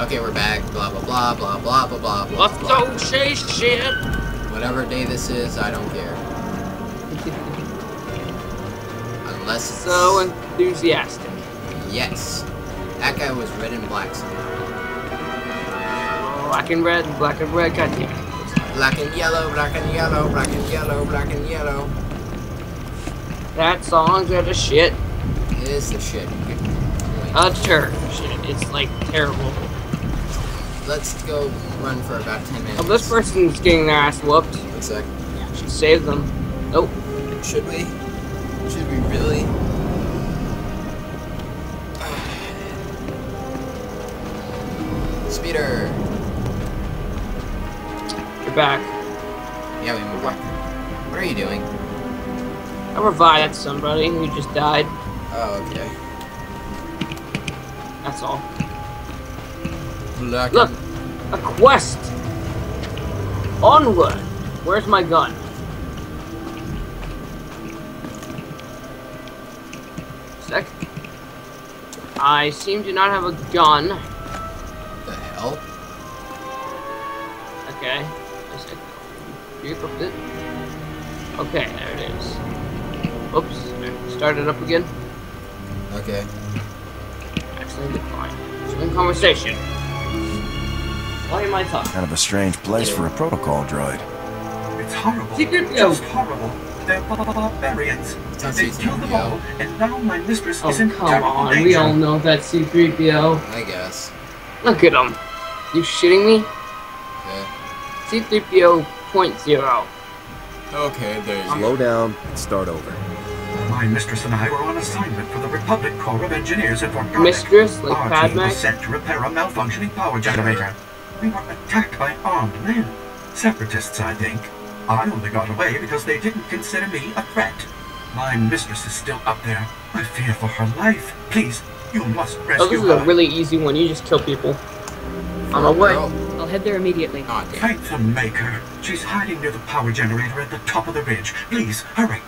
Okay, we're back. Blah blah blah blah blah blah blah blah. Let's blah. go chase shit. Whatever day this is, I don't care. Unless it's So enthusiastic. yes, that guy was red and black. Oh, black and red, black and red, goddamn. Black and yellow, black and yellow, black and yellow, black and yellow. That song's are the shit. It is the shit. A turd shit. It's like terrible. Let's go run for about 10 minutes. Oh, this person's getting their ass whooped. One sec. Yeah, she saved them. Nope. Should we? Should we really? Speeder! You're back. Yeah, we moved back. What are you doing? I revived somebody who just died. Oh, okay. That's all. Black Look! A quest! Onward! Where's my gun? Sec. I seem to not have a gun. The hell? Okay. Just you equipped it. Okay, there it is. Oops. Start it up again. Okay. Actually decline. Swing conversation. Why am I talking? Kind of a strange place for a protocol droid. It's horrible. Secret Just Yo. horrible. They're bar- barbarians. They killed them yo. all, and now my mistress Oh, is in come terrible on. danger. We all know that's C3PO. I guess. Look at him. You shitting me? Okay. C3PO point zero. Okay, there you Slow down and start over. My mistress and I were on assignment for the Republic Corps of Engineers at Fort Garnik. Mistress, like Our team Padme? was sent to repair a malfunctioning power generator. We were attacked by armed men. Separatists, I think. I only got away because they didn't consider me a threat. My mistress is still up there. I fear for her life. Please, you must rescue her. Oh, rescue this is her. a really easy one. You just kill people. On my For a way. girl? I'll head there immediately. Aw, damn. Thank the Maker. She's hiding near the power generator at the top of the ridge. Please, hurry.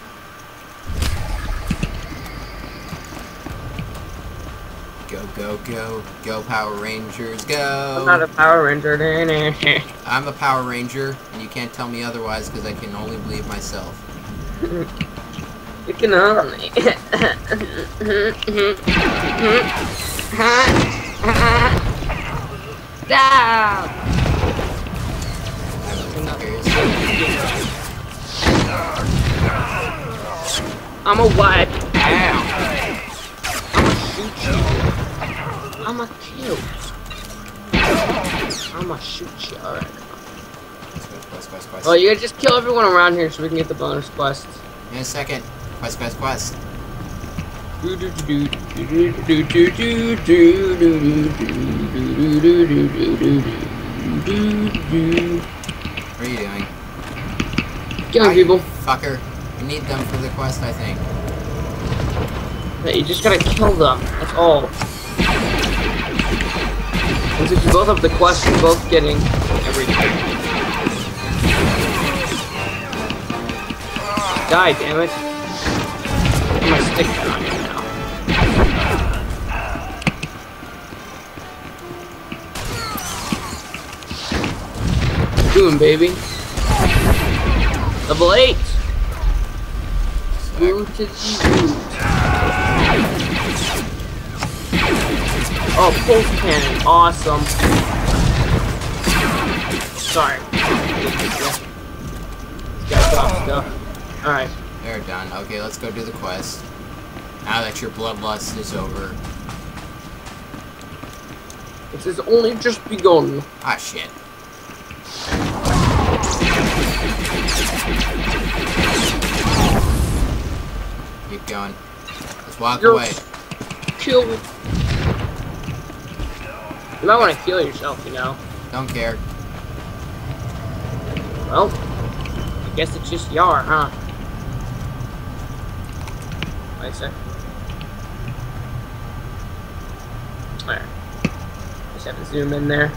Go, go, go. Go, Power Rangers, go! I'm not a Power Ranger. I'm a Power Ranger, and you can't tell me otherwise because I can only believe myself. you can only. Down. I'm a what? I'ma shoot you. I'ma kill. I'ma shoot you. Alright. Quest, quest, quest. Well, you gotta just kill everyone around here so we can get the bonus quest. In a second. Quest, quest, quest. Do do do do do do do do do do do do do do do do do do. What are you doing? Killing people. Fucker. We need them for the quest, I think. Yeah, you just gotta kill them. That's all. And since you both have the quest, you're both getting everything. Die, damn it. I'm stick on you now. Doing, baby. Level 8! Boot to Oh, pulse cannon. Awesome. Sorry. Got stuff. Alright. They're done. Okay, let's go do the quest. Now that your bloodlust is over. This has only just begun. Ah, shit. Keep going. Let's walk You're- away. Kill. You might want to kill yourself, you know. Don't care. Well, I guess it's just Yar, huh? Wait a sec. There. Just have to zoom in there.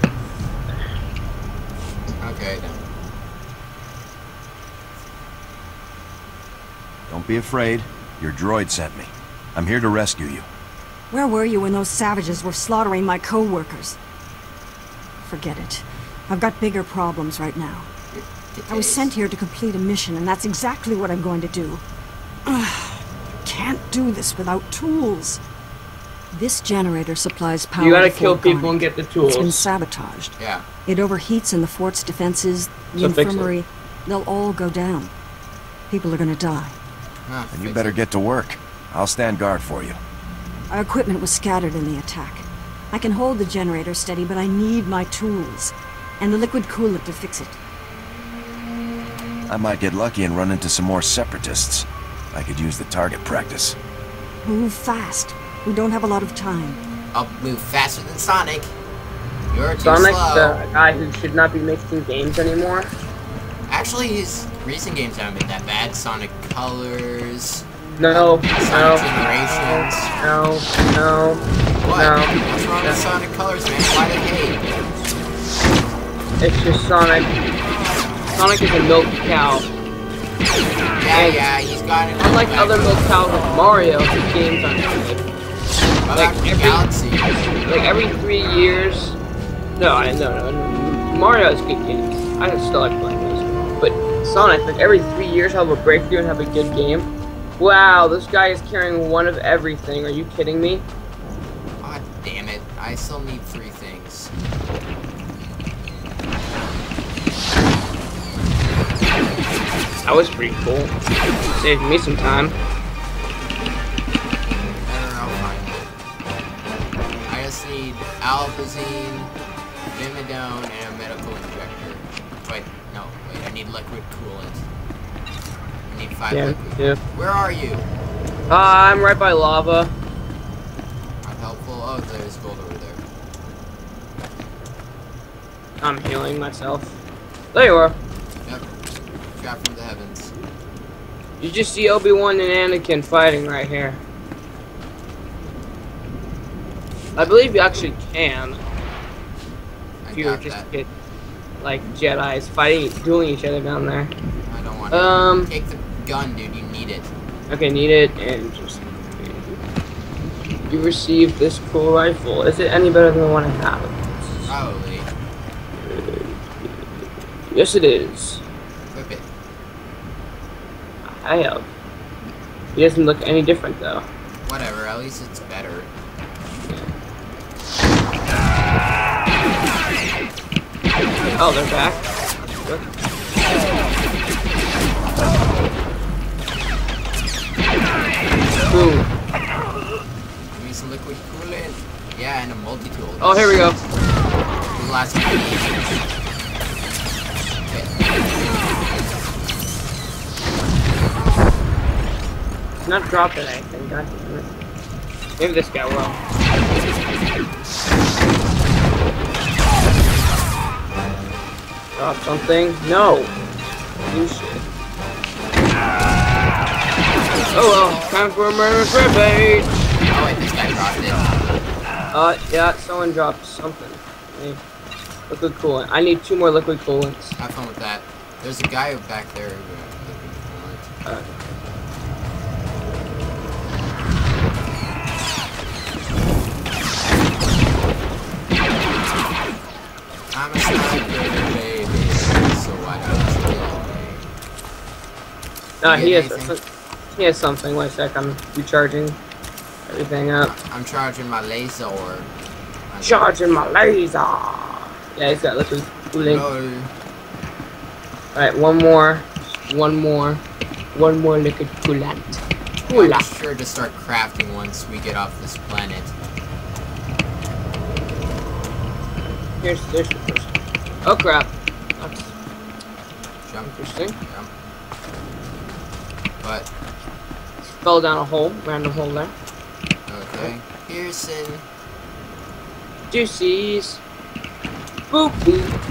Okay, then. Don't be afraid. Your droid sent me. I'm here to rescue you. Where were you when those savages were slaughtering my co-workers? forget it. I've got bigger problems right now. I was sent here to complete a mission, and that's exactly what I'm going to do. Ugh, can't do this without tools. This generator supplies power. You gotta to kill Fort people and get the tools. It's been sabotaged. Yeah. It overheats in the fort's defenses, the So fix it. infirmary. They'll all go down. People are gonna die. Ah, And you better it. get to work. I'll stand guard for you. Our equipment was scattered in the attack. I can hold the generator steady, but I need my tools. And the liquid coolant to fix it. I might get lucky and run into some more separatists. I could use the target practice. Move fast. We don't have a lot of time. I'll move faster than Sonic. You're too Sonic, slow. the guy who should not be making games anymore. Actually, his recent games haven't been that bad. Sonic Colors, No, Sonic no, Generations. no, no. What? No. What's wrong with Sonic Colors, man? Why the hate? It's just Sonic. Sonic is a milk cow. Yeah, And- yeah, he's got it. Unlike other milk cows like Mario, his games aren't good. Like every- Galaxy? Like every three years. No, I no no. no. Mario has good games. I still like playing those. But Sonic, like every three years, have a breakthrough and have a good game. Wow, this guy is carrying one of everything. Are you kidding me? God damn it. I still need three things. That was pretty cool. Saved me some time. Better, I'll find it. I just need Alpazine, Vimidone, and a medical injector. Wait, no, wait, I need liquid coolant. Need five Yeah, liquid. yeah. Where are you? Uh, I'm right by lava. Not helpful. Oh, there's gold over there. I'm healing myself. There you are. Yep. Shot from the heavens. You just see Obi-Wan and Anakin fighting right here. I believe you actually can. If you just that. get like Jedi's fighting, dueling each other down there. I don't want Um. it. Take the gun, dude. You need it. Okay, need it and just. You received this cool rifle. Is it any better than the one I have? Probably. Yes, it is. Whip it. I uh, have. He doesn't look any different though. Whatever. At least it's better. Oh, they're back. Boom. Give me some liquid coolant. Yeah, and a multi-tool. Oh, here we go. The last. Okay. It's not dropping anything. God damn it. Maybe this guy will. Drop something? No. You shit. Oh well, time for a murderous rampage! Oh wait, this guy dropped it. Uh, yeah, someone dropped something. Hey, liquid coolant. I need two more liquid coolants. Have fun with that. There's a guy back there who has liquid coolant. Uh, I'm a sniper, baby. So why don't you kill me? You he get has anything? he has something. Wait a sec, I'm recharging everything up. I'm charging my laser. Charging my laser. Yeah, he's got liquid cooling. No. Alright, one more. One more. One more liquid coolant. I'm sure to start crafting once we get off this planet. Here's, there's the first. Oh crap. That's Jump. interesting. Jump. But, Fell down a hole. Random hole there. okay. Pearson. Juicies. Boop boop.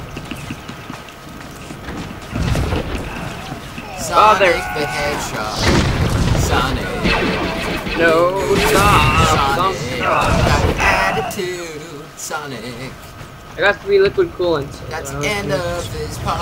Sonic there- the Hedgehog. Sonic. No, stop. Don't Sonic. Got attitude. Sonic. I got three liquid coolants. That's the end of this part.